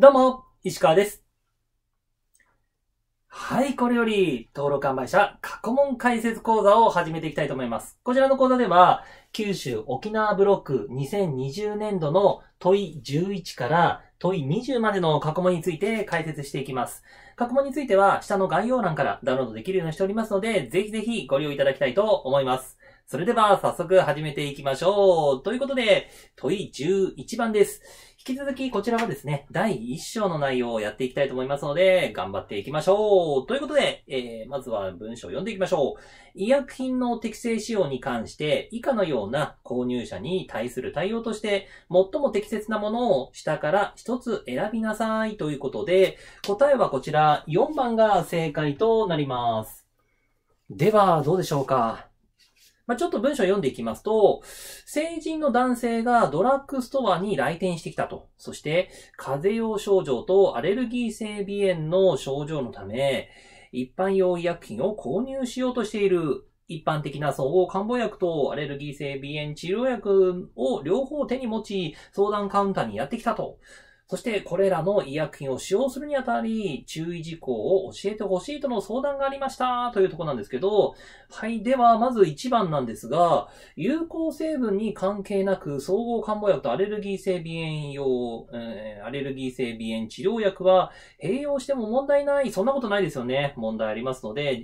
どうも、石川です。はい、これより、登録販売者過去問解説講座を始めていきたいと思います。こちらの講座では、九州沖縄ブロック2020年度の問い11から問い20までの過去問について解説していきます。過去問については、下の概要欄からダウンロードできるようにしておりますので、ぜひぜひご利用いただきたいと思います。それでは、早速始めていきましょう。ということで、問い11番です。引き続きこちらはですね、第1章の内容をやっていきたいと思いますので、頑張っていきましょう。ということで、えー、まずは文章を読んでいきましょう。医薬品の適正使用に関して、以下のような購入者に対する対応として、最も適切なものを下から一つ選びなさいということで、答えはこちら4番が正解となります。では、どうでしょうか？まあ、ちょっと文章を読んでいきますと、成人の男性がドラッグストアに来店してきたと。そして、風邪用症状とアレルギー性鼻炎の症状のため、一般用医薬品を購入しようとしている。一般的な総合漢方薬とアレルギー性鼻炎治療薬を両方手に持ち、相談カウンターにやってきたと。そして、これらの医薬品を使用するにあたり、注意事項を教えてほしいとの相談がありました。というところなんですけど、はい。では、まず1番なんですが、有効成分に関係なく、総合漢方薬とアレルギー性鼻炎用、えーアレルギー性鼻炎治療薬は、併用しても問題ない。そんなことないですよね。問題ありますので、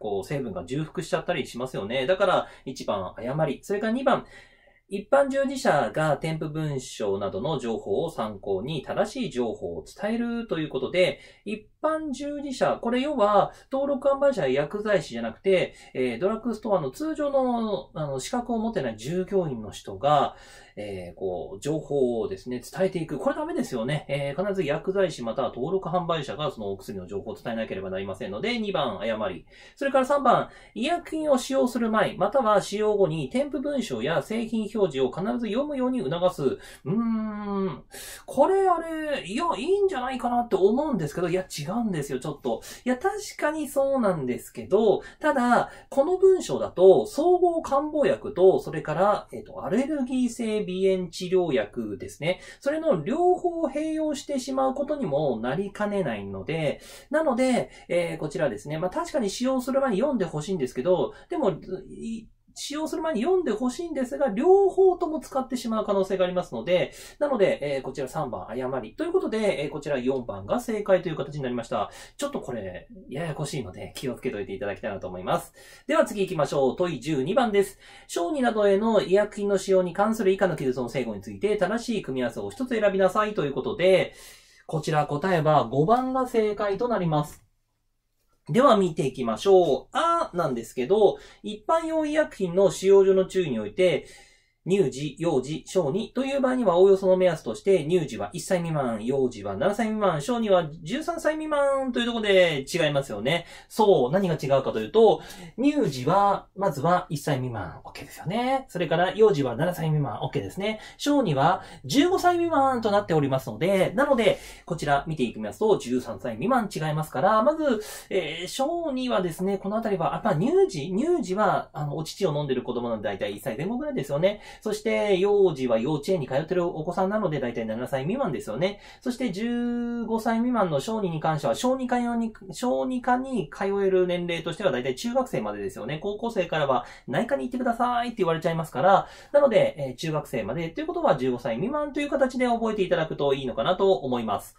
こう、成分が重複しちゃったりしますよね。だから、1番、誤り。それから2番、一般従事者が添付文章などの情報を参考に正しい情報を伝えるということで、一般従事者、これ要は登録販売者や薬剤師じゃなくて、えードラッグストアの通常のあの資格を持ってない従業員の人が、えーこう、情報をですね、伝えていく。これダメですよね。えー必ず薬剤師または登録販売者がそのお薬の情報を伝えなければなりませんので、2番、誤り。それから3番、医薬品を使用する前、または使用後に添付文章や製品表示を必ず読むように促す。うーん。これあれ、いや、いいんじゃないかなって思うんですけど、いや、違うんですよ、ちょっと。いや、確かにそうなんですけど、ただ、この文章だと、総合漢方薬と、それから、えっ、と、アレルギー性鼻炎治療薬ですね。それの両方を併用してしまうことにもなりかねないので、なので、えーこちらですね。まあ、確かに使用する前に読んでほしいんですけど、でも、使用する前に読んでほしいんですが、両方とも使ってしまう可能性がありますので、なので、えーこちら3番誤り。ということで、えーこちら4番が正解という形になりました。ちょっとこれ、ややこしいので気をつけておいていただきたいなと思います。では次行きましょう。問い12番です。小児などへの医薬品の使用に関する以下の記述の整合について正しい組み合わせを一つ選びなさいということで、こちら答えは5番が正解となります。では見ていきましょう。あなんですけど、一般用医薬品の使用上の注意において、乳児、幼児、小児という場合にはおおよその目安として、乳児は1歳未満、幼児は7歳未満、小児は13歳未満というところで違いますよね。そう、何が違うかというと、乳児は、まずは1歳未満、OK ですよね。それから、幼児は7歳未満、OK ですね。小児は15歳未満となっておりますので、なので、こちら見ていきますと、13歳未満違いますから、まず、えー小児はですね、このあたりは、やっぱ乳児乳児は、あの、お乳を飲んでる子供なんで大体1歳前後ぐらいですよね。そして、幼児は幼稚園に通ってるお子さんなので大体7歳未満ですよね。そして、15歳未満の小児に関しては、小児科用に、小児科に通える年齢としては大体中学生までですよね。高校生からは内科に行ってくださいって言われちゃいますから、なので、え中学生までということは15歳未満という形で覚えていただくといいのかなと思います。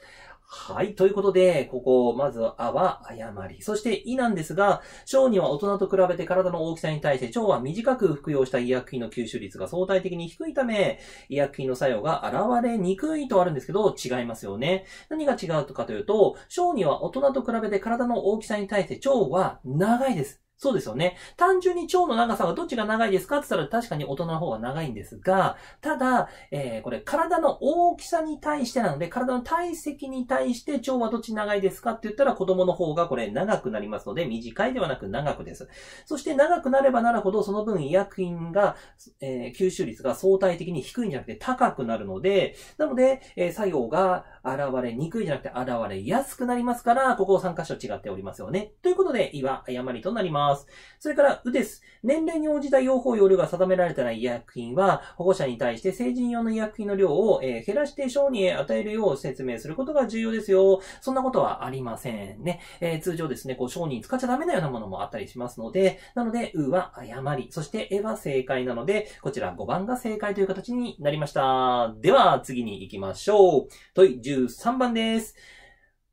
はい。ということで、ここ、まず、あは誤り。そして、いなんですが、小には大人と比べて体の大きさに対して、腸は短く服用した医薬品の吸収率が相対的に低いため、医薬品の作用が現れにくいとあるんですけど、違いますよね。何が違うかというと、小には大人と比べて体の大きさに対して腸は長いです。そうですよね。単純に腸の長さがどっちが長いですかって言ったら確かに大人の方が長いんですが、ただ、えーこれ体の大きさに対してなので、体の体積に対して腸はどっち長いですかって言ったら子供の方がこれ長くなりますので、短いではなく長くです。そして長くなればなるほど、その分医薬品が、えー吸収率が相対的に低いんじゃなくて高くなるので、なので、えー作用が現れにくいじゃなくて現れやすくなりますから、ここ3箇所違っておりますよね。ということで、胃は誤りとなります。ます。それから、うです。年齢に応じた用法用量が定められてない医薬品は、保護者に対して成人用の医薬品の量を、えー減らして小児へ与えるよう説明することが重要ですよ。そんなことはありませんね。えー通常ですね、こう、小児に使っちゃダメなようなものもあったりしますので、なので、うは誤り、そしてえは正解なので、こちら5番が正解という形になりました。では、次に行きましょう。問い13番です。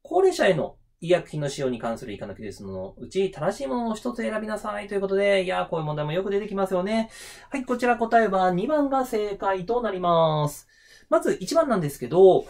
高齢者への医薬品の使用に関する以下の記述のうち、正しいものを一つ選びなさいということで、いやー、こういう問題もよく出てきますよね。はい、こちら答えは2番が正解となります。まず1番なんですけど、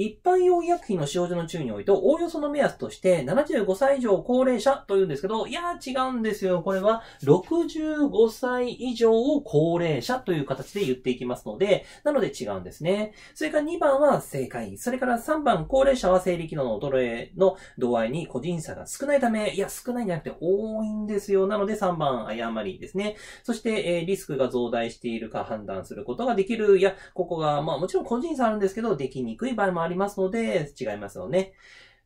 一般用医薬品の使用上の注意において、おおよその目安として、75歳以上高齢者というんですけど、いやー違うんですよ。これは、65歳以上を高齢者という形で言っていきますので、なので違うんですね。それから2番は正解。それから3番、高齢者は生理機能の衰えの度合いに個人差が少ないため、いや、少ないんじゃなくて多いんですよ。なので3番、誤りですね。そして、えーリスクが増大しているか判断することができる。いや、ここが、まあもちろん個人差あるんですけど、できにくい場合もあるりますので、違いますよね。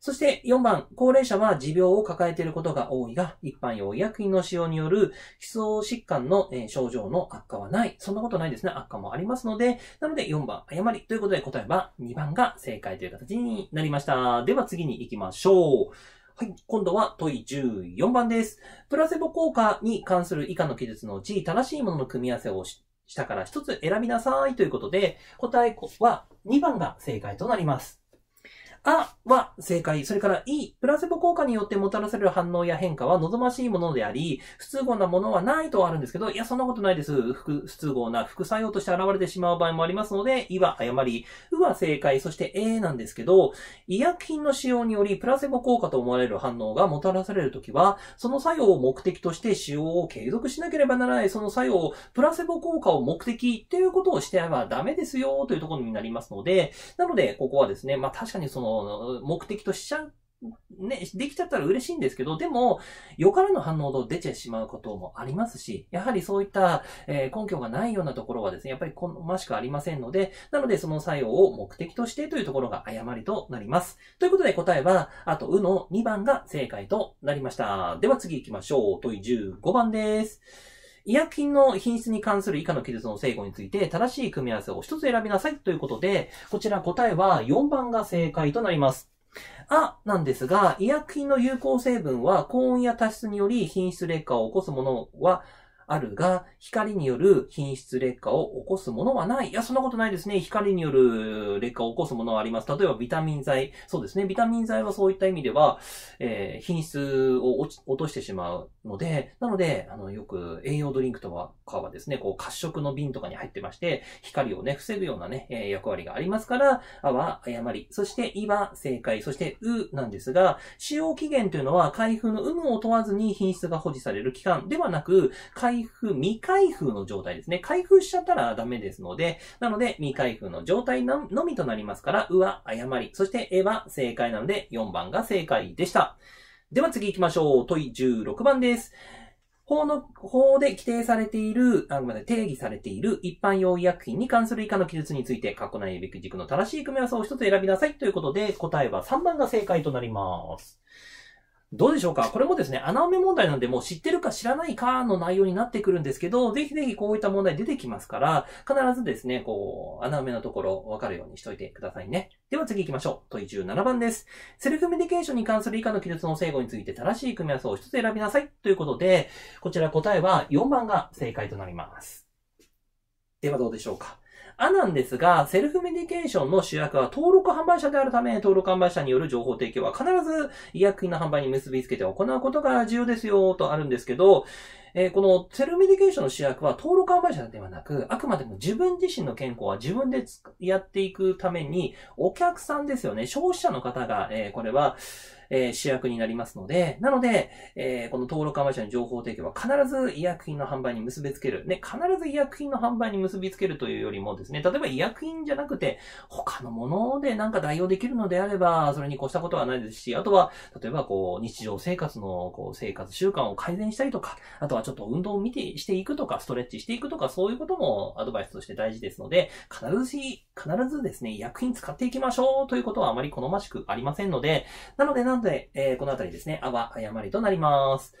そして4番、高齢者は持病を抱えていることが多いが、一般用医薬品の使用による基礎疾患のえ症状の悪化はない。そんなことないですね。悪化もありますので、なので4番、誤りということで答えは2番が正解という形になりました。では次に行きましょう。はい。今度は問い14番です。プラセボ効果に関する以下の記述のうち、正しいものの組み合わせをし下から一つ選びなさいということで、答えは2番が正解となります。あは正解。それからい、プラセボ効果によってもたらされる反応や変化は望ましいものであり、不都合なものはないとあるんですけど、いや、そんなことないです。不都合な副作用として現れてしまう場合もありますので、いは誤り、うは正解、そして A なんですけど、医薬品の使用によりプラセボ効果と思われる反応がもたらされるときは、その作用を目的として使用を継続しなければならない、その作用、プラセボ効果を目的っていうことをしてはダメですよというところになりますので、なので、ここはですね、まあ確かにその、目的としちゃう、ね、できちゃったら嬉しいんですけど、でも、よからぬ反応と出てしまうこともありますし、やはりそういった、えー根拠がないようなところはですね、やっぱり好ましくありませんので、なのでその作用を目的としてというところが誤りとなります。ということで答えは、あと、うの2番が正解となりました。では次行きましょう。問い15番です。医薬品の品質に関する以下の記述の正誤について正しい組み合わせを一つ選びなさいということで、こちら答えは4番が正解となります。あ、なんですが、医薬品の有効成分は高温や多湿により品質劣化を起こすものはあるが、光による品質劣化を起こすものはない。いや、そんなことないですね。光による劣化を起こすものはあります。例えばビタミン剤。そうですね。ビタミン剤はそういった意味では、えー品質を落ち落としてしまうので、なので、あの、よく栄養ドリンクとかはですね、こう、褐色の瓶とかに入ってまして、光をね、防ぐようなね、えー役割がありますから、あは誤り。そして、いは正解。そして、うなんですが、使用期限というのは、開封の有無を問わずに品質が保持される期間ではなく、開封、未開封の状態ですね。開封しちゃったらダメですので、なので、未開封の状態のみとなりますから、うは誤り。そして、えは正解なので、4番が正解でした。では次行きましょう。問い16番です。法の、法で規定されている、あ、ごめんなさい、定義されている一般用医薬品に関する以下の記述について、過去内べき軸の正しい組み合わせを一つ選びなさいということで、答えは3番が正解となります。どうでしょうか？これもですね、穴埋め問題なんでもう知ってるか知らないかの内容になってくるんですけど、ぜひぜひこういった問題出てきますから、必ずですね、こう、穴埋めのところ分かるようにしといてくださいね。では次行きましょう。問い17番です。セルフメディケーションに関する以下の記述の正誤について正しい組み合わせを一つ選びなさいということで、こちら答えは4番が正解となります。ではどうでしょうか？あなんですが、セルフメディケーションの主役は登録販売者であるため、登録販売者による情報提供は必ず医薬品の販売に結びつけて行うことが重要ですよ、とあるんですけど、えーこのセルフメディケーションの主役は登録販売者ではなく、あくまでも自分自身の健康は自分でやっていくために、お客さんですよね、消費者の方が、えーこれは、えー主役になりますので、なので、えーこの登録販売者に情報提供は必ず医薬品の販売に結びつける。ね、必ず医薬品の販売に結びつけるというよりもですね、例えば医薬品じゃなくて、他のものでなんか代用できるのであれば、それに越したことはないですし、あとは、例えばこう、日常生活のこう生活習慣を改善したりとか、あとはちょっと運動を見て、していくとか、ストレッチしていくとか、そういうこともアドバイスとして大事ですので、必ずし、必ずですね、医薬品使っていきましょうということはあまり好ましくありませんので、なので、なので、えーこのあたりですね、あは誤りとなります。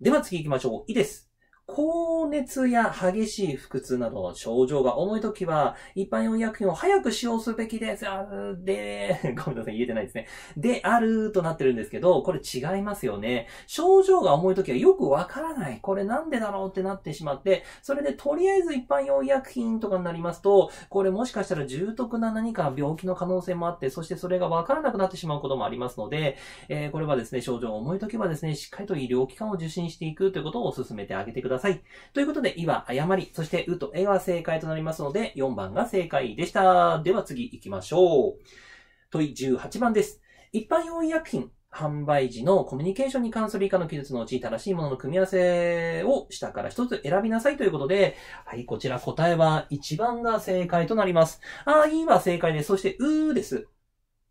では次行きましょう。いいです。高熱や激しい腹痛などの症状が重いときは、一般用医薬品を早く使用すべきです。あで、ごめんなさい、言えてないですね。で、あるとなってるんですけど、これ違いますよね。症状が重いときはよくわからない。これなんでだろうってなってしまって、それでとりあえず一般用医薬品とかになりますと、これもしかしたら重篤な何か病気の可能性もあって、そしてそれがわからなくなってしまうこともありますので、えー、これはですね、症状が重いときはですね、しっかりと医療機関を受診していくということを進めてあげてください。ださいということで、いは誤り、そしてうとえは正解となりますので、4番が正解でした。では次行きましょう。問い18番です。一般用医薬品、販売時のコミュニケーションに関する以下の記述のうち正しいものの組み合わせを下から一つ選びなさいということで、はい、こちら答えは1番が正解となります。あー、いいは正解です。そして、うーです。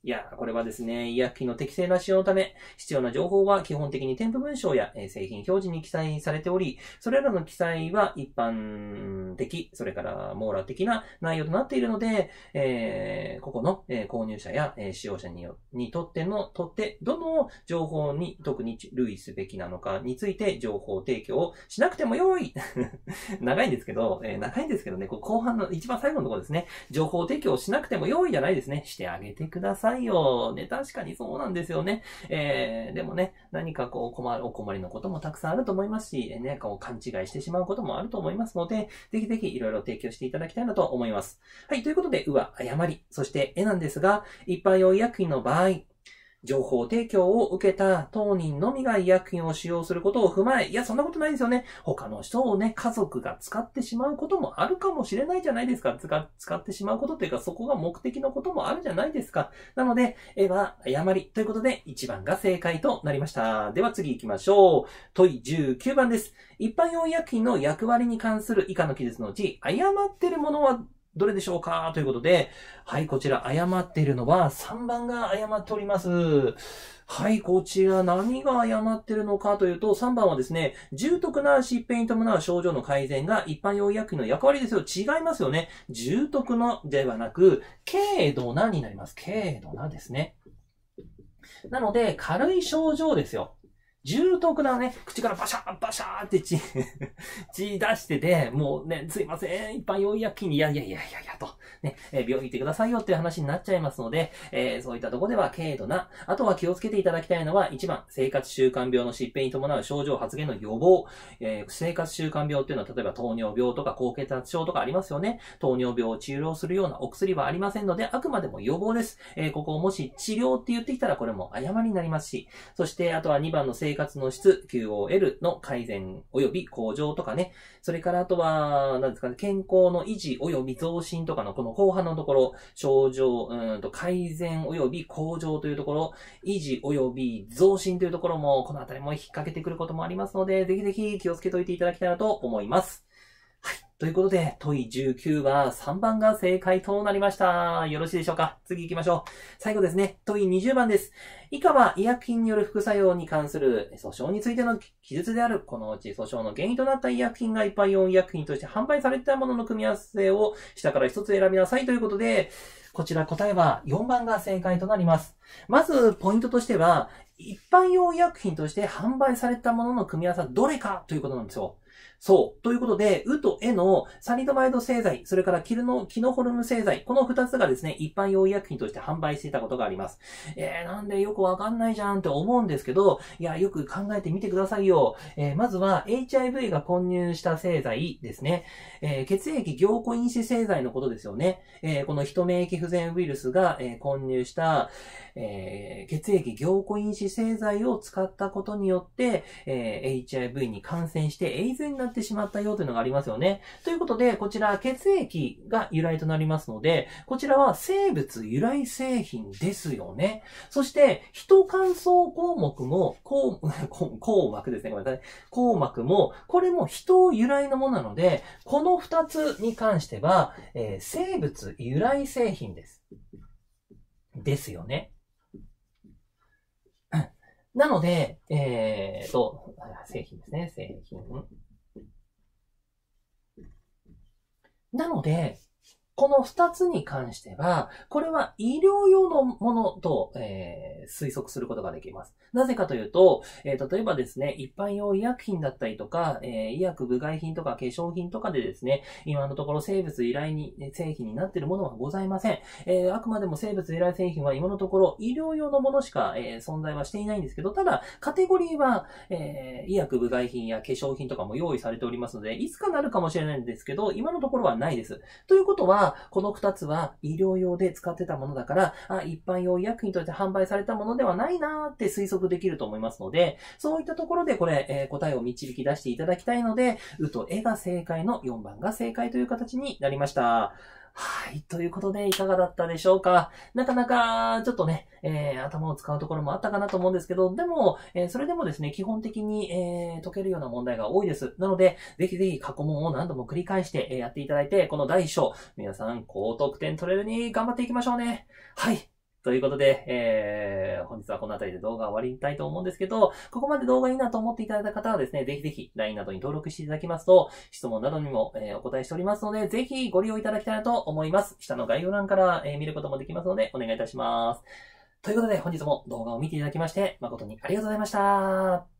いや、これはですね、医薬品の適正な使用のため、必要な情報は基本的に添付文章や製品表示に記載されており、それらの記載は一般的、それから網羅的な内容となっているので、えー、ここの、え購入者や、え使用者ににとっての、とって、どの情報に特に類すべきなのかについて情報提供をしなくてもよい。長いんですけど、えー、長いんですけどね、こ後半の一番最後のところですね、情報提供をしなくてもよいじゃないですね、してあげてください。いよ。ね、確かにそうなんですよね。えー、でもね、何かこう困る、お困りのこともたくさんあると思いますし、ね、こう勘違いしてしまうこともあると思いますので、ぜひぜひいろいろ提供していただきたいなと思います。はい、ということで、うは誤り、そして絵なんですが、一般用医薬品の場合、情報提供を受けた当人のみが医薬品を使用することを踏まえ、いや、そんなことないですよね。他の人をね、家族が使ってしまうこともあるかもしれないじゃないですか。使使ってしまうことというか、そこが目的のこともあるじゃないですか。なので、絵は誤りということで、1番が正解となりました。では次行きましょう。問い19番です。一般用医薬品の役割に関する以下の記述のうち、誤ってるものはどれでしょうか？ということで、はい、こちら誤っているのは3番が誤っております。はい、こちら何が誤ってるのかというと、3番はですね、重篤な疾病に伴う症状の改善が一般用医薬品の役割ですよ。違いますよね。重篤のではなく、軽度なになります。軽度なですね。なので、軽い症状ですよ。重篤なね、口からバシャーバシャーって血、血出してて、もうね、すいません、一般用医薬品に、いやいやいやいやいやと、ね、えー、病院行ってくださいよっていう話になっちゃいますので、えー、そういったとこでは軽度な、あとは気をつけていただきたいのは、1番、生活習慣病の疾病に伴う症状発現の予防、えー、生活習慣病っていうのは、例えば糖尿病とか高血圧症とかありますよね。糖尿病を治療するようなお薬はありませんので、あくまでも予防です。え、ここをもし治療って言ってきたら、これも誤りになりますし、そして、あとは2番の生生活の質 QOL の改善及び向上とかね。それからあとは、何ですかね、健康の維持及び増進とかのこの後半のところ、症状、うんと改善及び向上というところ、維持及び増進というところも、このあたりも引っ掛けてくることもありますので、ぜひぜひ気をつけておいていただきたいなと思います。ということで、問い19は3番が正解となりました。よろしいでしょうか？次行きましょう。最後ですね。問い20番です。以下は医薬品による副作用に関する訴訟についての記述である。このうち訴訟の原因となった医薬品が一般用医薬品として販売されたものの組み合わせを下から一つ選びなさいということで、こちら答えは4番が正解となります。まず、ポイントとしては、一般用医薬品として販売されたものの組み合わせはどれかということなんですよ。そう。ということで、うとえのサリドマイド製剤、それからキルノ、キノホルム製剤、この二つがですね、一般用医薬品として販売していたことがあります。えー、なんでよくわかんないじゃんって思うんですけど、いや、よく考えてみてくださいよ。えー、まずは、HIV が混入した製剤ですね。えー、血液凝固因子製剤のことですよね。えー、このヒト免疫不全ウイルスが、え、混入した、えー、血液凝固因子製剤を使ったことによって、えー、HIV に感染してエイズになってしまったよというのがありますよね。ということで、こちら血液が由来となりますので、こちらは生物由来製品ですよね。そして、人乾燥項目も、項、項膜ですね。ごめんなさい。項膜も、これも人由来のものなので、この二つに関しては、えー、生物由来製品です。ですよね。なので、えーと、製品ですね、製品。なので、この二つに関しては、これは医療用のものと、えー、推測することができます。なぜかというと、えー、例えばですね、一般用医薬品だったりとか、えー、医薬部外品とか化粧品とかでですね、今のところ生物依頼に、製品になっているものはございません。えー、あくまでも生物依頼製品は今のところ医療用のものしか、えー、存在はしていないんですけど、ただ、カテゴリーは、えー、医薬部外品や化粧品とかも用意されておりますので、いつかなるかもしれないんですけど、今のところはないです。ということは、この2つは医療用で使ってたものだから、あ一般用医薬品として販売されたものではないなーって推測できると思いますので、そういったところでこれ、えー、答えを導き出していただきたいので、うとえが正解の4番が正解という形になりました。はい。ということで、いかがだったでしょうか？なかなか、ちょっとね、えー、頭を使うところもあったかなと思うんですけど、でも、えー、それでもですね、基本的に、えー、解けるような問題が多いです。なので、ぜひぜひ過去問を何度も繰り返して、えやっていただいて、この第一章、皆さん高得点取れるに頑張っていきましょうね。はい。ということで、えー、本日はこの辺りで動画を終わりたいと思うんですけど、ここまで動画いいなと思っていただいた方はですね、ぜひぜひ LINE などに登録していただきますと、質問などにも、えー、お答えしておりますので、ぜひご利用いただきたいなと思います。下の概要欄から、えー、見ることもできますので、お願いいたします。ということで、本日も動画を見ていただきまして、誠にありがとうございました。